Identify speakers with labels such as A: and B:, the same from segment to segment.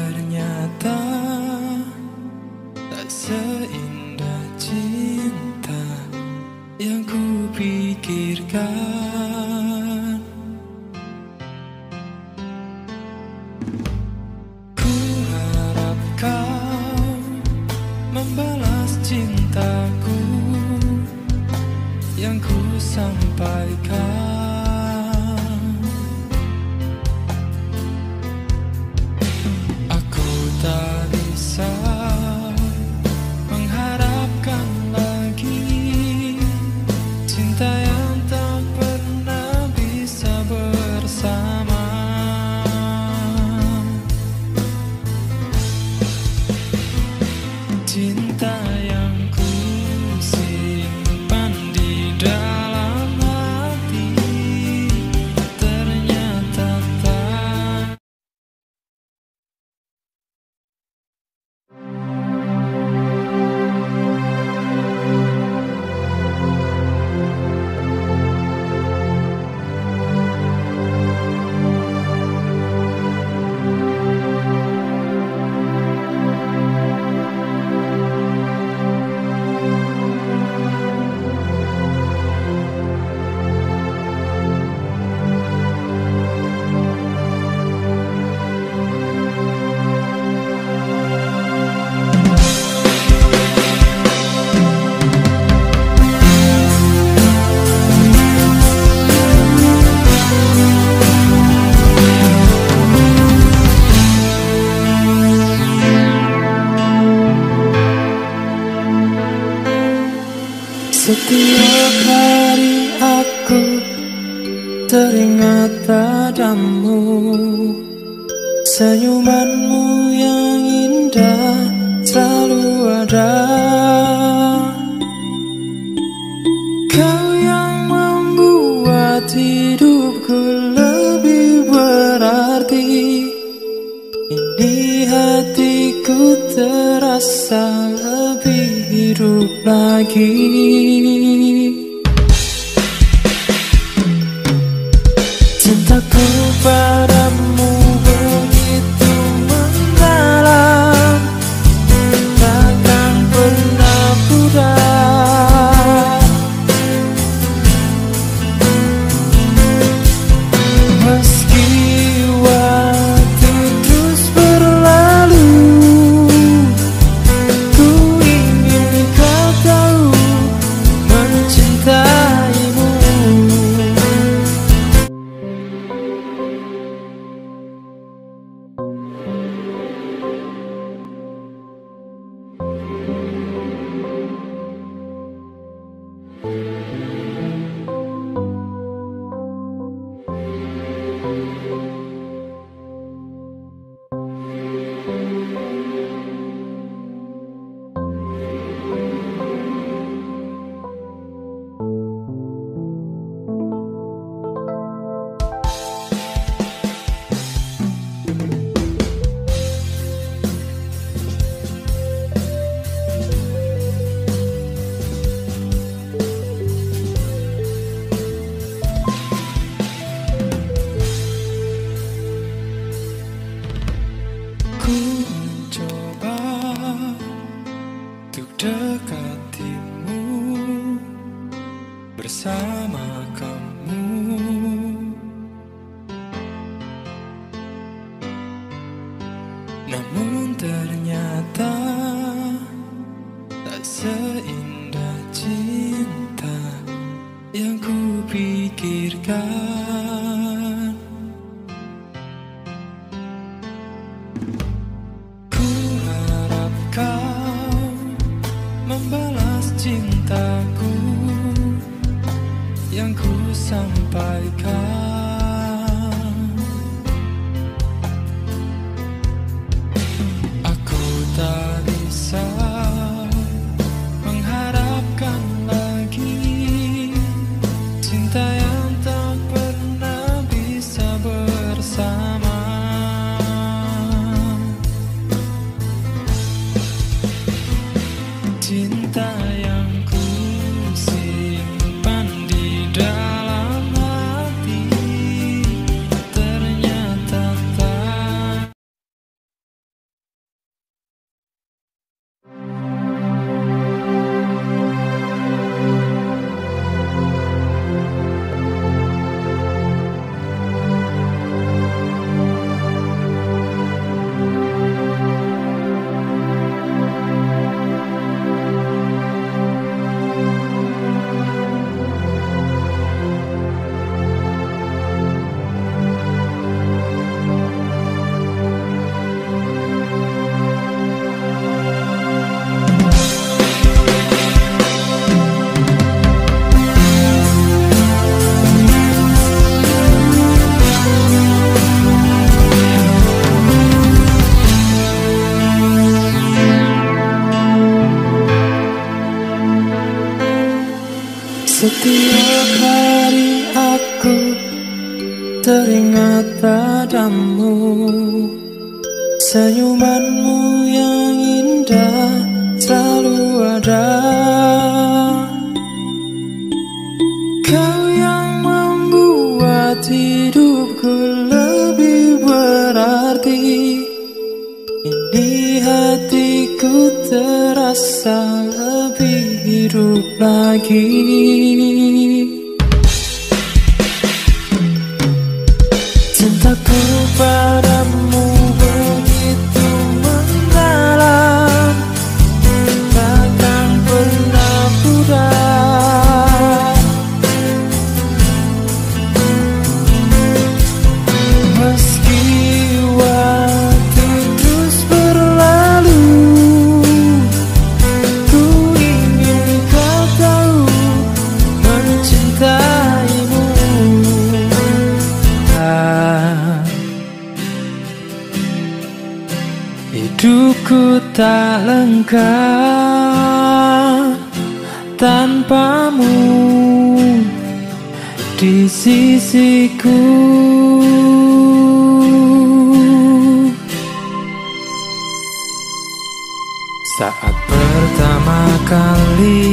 A: Ternyata tak seindah cinta yang ku pikirkan. Ku harap kau membalas cintaku yang ku sampaikan. Setiap hari aku teringat padamu. Senyumanmu yang indah selalu ada. Kau yang membuat hidupku lebih berarti. Ini hatiku terasa lagi Aku tak bisa mengharapkan lagi cinta yang tak pernah bisa bersama. Cinta Setiap hari aku teringat padamu. Senyumanmu yang indah selalu ada. Kau yang membuat hidupku lebih berarti. Ini hatiku terasa hidup lagi. Cintaku padamu Hidupku tak lengkap tanpamu. Di sisiku. Saat pertama kali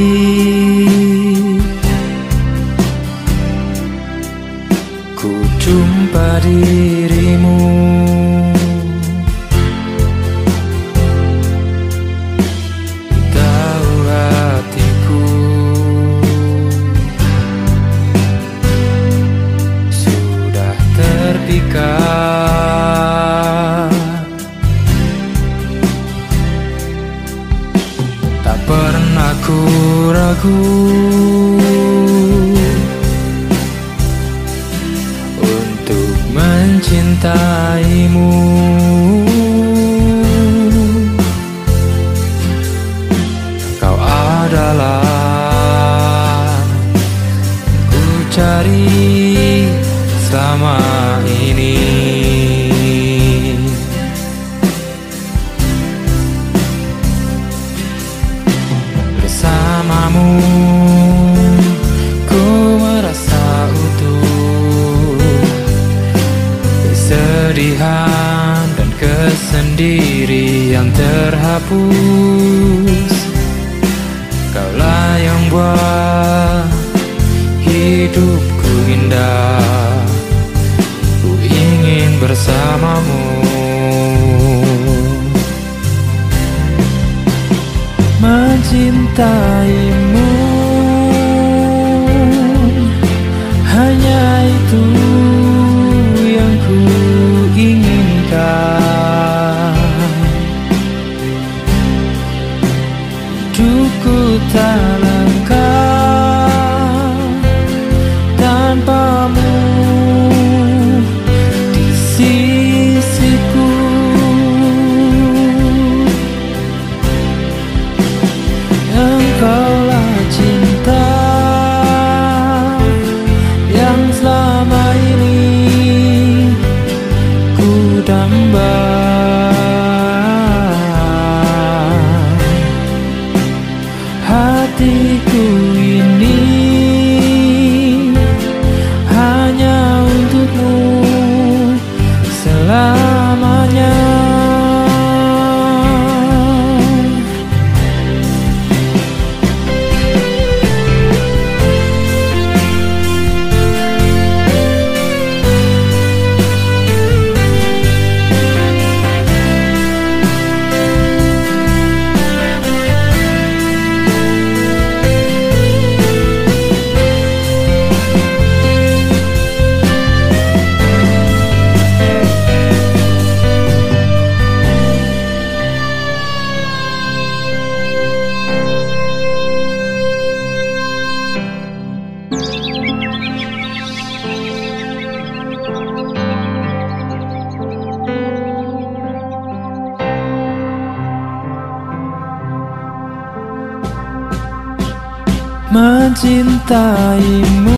A: Ku jumpa dirimu ragu Untuk mencintaimu. Kau adalah Ku cari selama Kesedihan dan kesendirian terhapus. Kaulah yang buat hidupku indah. Ku ingin bersamamu. Mencintaimu Mencintaimu